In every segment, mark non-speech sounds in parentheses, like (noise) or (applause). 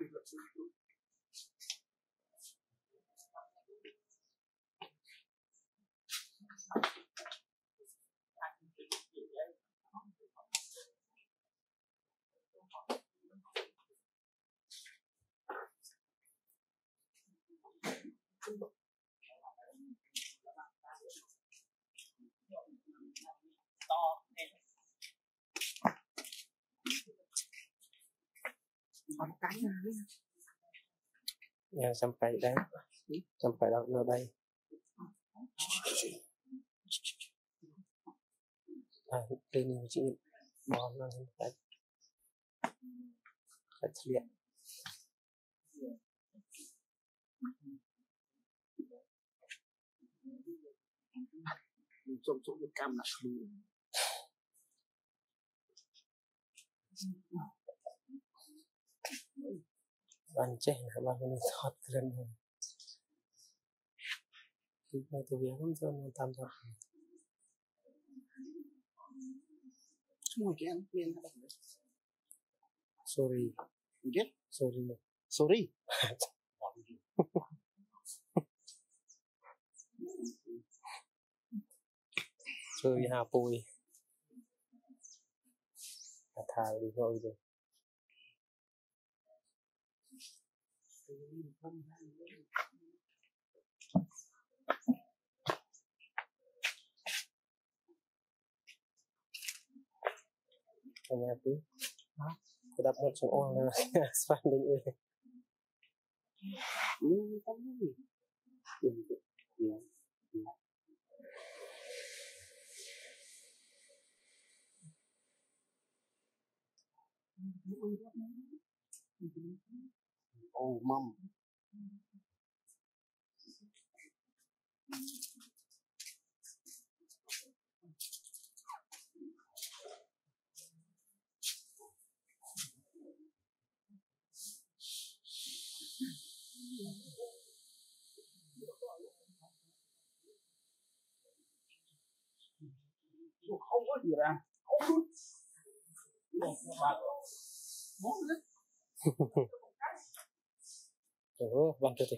Được. Ya sampai dah. Sampai dah no đây. À, đây là chị bò nó phải phải liệt. trong chỗ cái cam nặng luôn Ban trẻ là ban cái thoát lên rồi. Thì (laughs) tôi biết không sao nó tam thoát. Semua cái em lên là được Sorry, Get? sorry. Sorry. Sorry ha pui. À, thà đi thôi rồi. Anh em tí. Tôi đặt một chỗ ong là xoan đến ơi. Ừ, không có gì. Ừ, ừ, ừ. Oh, mom không có gì ra không luôn muốn lít. Ồ, bằng cho thì.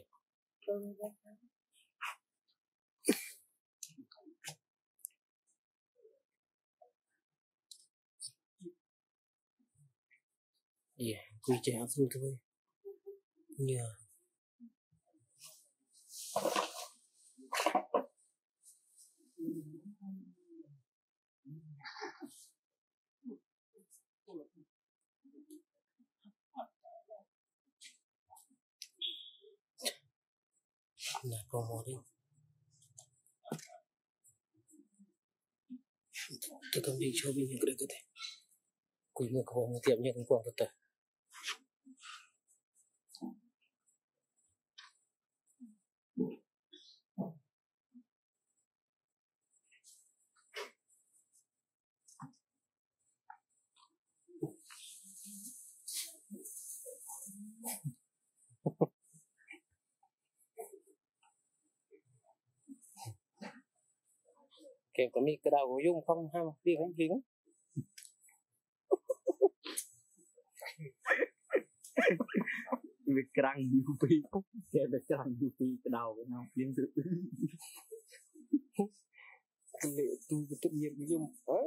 Yeah, trẻ phương thôi. nhờ. Là con mò đi. Tôi không đi cho mình những cái đấy cơ thể. Quý người có một tiệm nhận quảng vật tử. que con mi trago yo un phong ham đi không kính việc răng UV cũng sẽ việc răng UV cái đầu cái nào biến được liệu tôi tự nhiên với dung ấy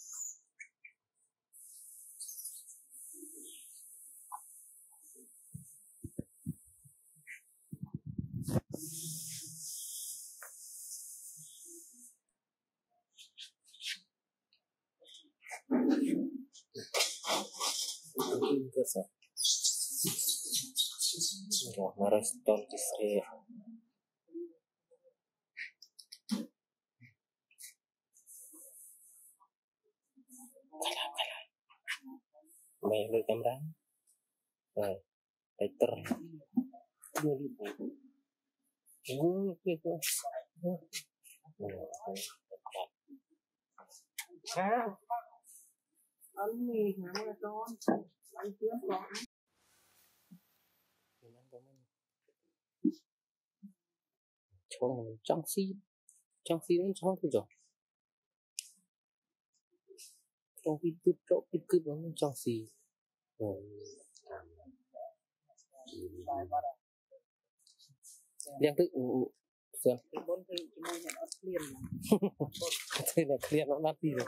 dosa Allahumma reston kisrih Kala kala. main lu kamera nah later dua ribu gue gitu ini. ăn trước con chỗ này trong xi trong xi đến chỗ thì rồi trong khi cứ chỗ cứ cứ bấm trong xi rồi đang tự xem thế là clear nó nát đi rồi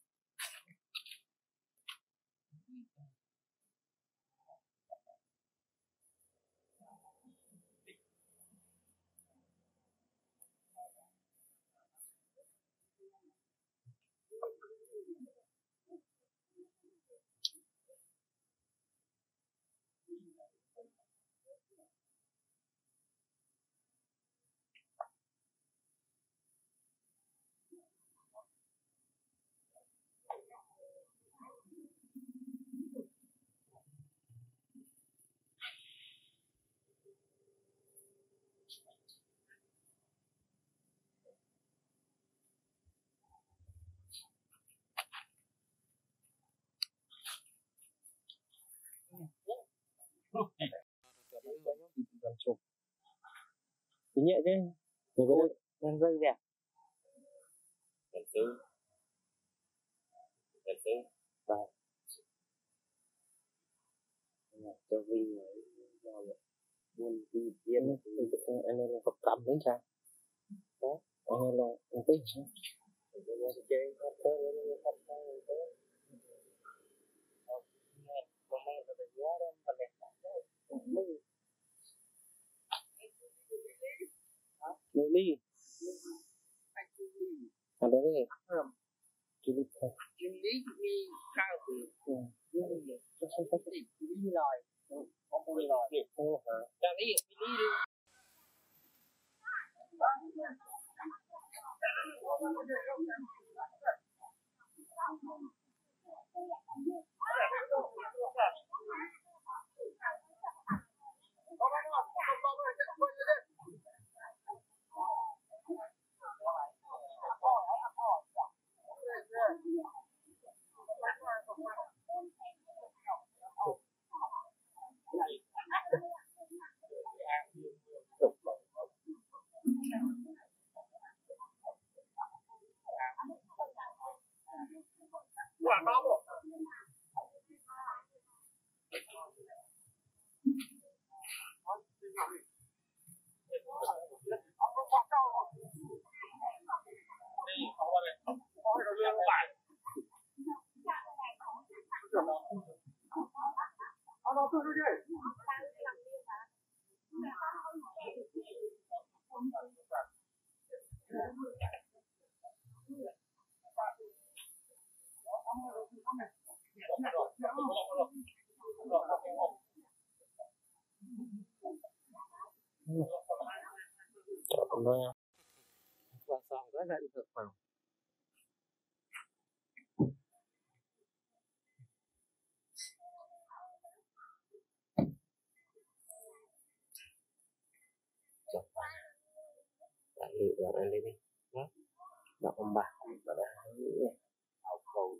làm chụp thì nhẹ chứ rồi có đang rơi kìa Lần tư Lần tư Và cho vi buôn đi tiên anh là có cầm đến sao đó anh là anh tí chơi hết thế nó hết thế thế mà mà nó được giá đó mà đẹp Người ly à đấy đấy chú lý thật Jim Lý mi cao từ Ừ. cho không có gì Lý lời không có lời Ô hả cho Lý Lý đi trộn nó và lại được là vào lại lựa vào ăn lên đi đó đọc ông bà. Và đã cầu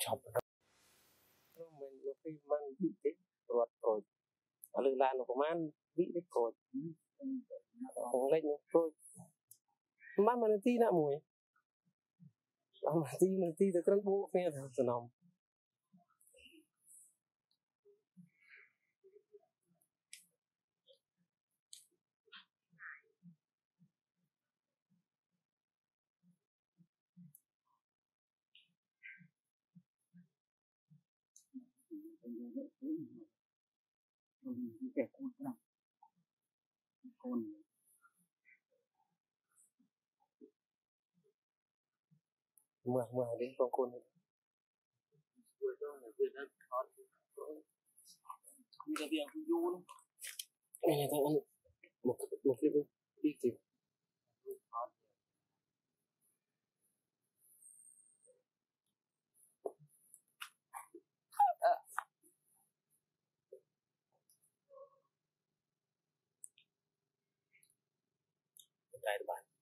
chọc đó mình có khi mang vị thế រត់ខូចអលឺឡានប្រហែលវិនេះខូចក្នុងលេខខូចមិនមកនាទីណាមួយអមទីនាទីទៅក្រឹងបូកគ្នាទៅសំណំ嗯。tôi những kẻ con nó đọc con mở mở đi con con đi. Bây giờ thì cũng vô lắm này là thằng ăn một một cái đi tìm मेहरबानी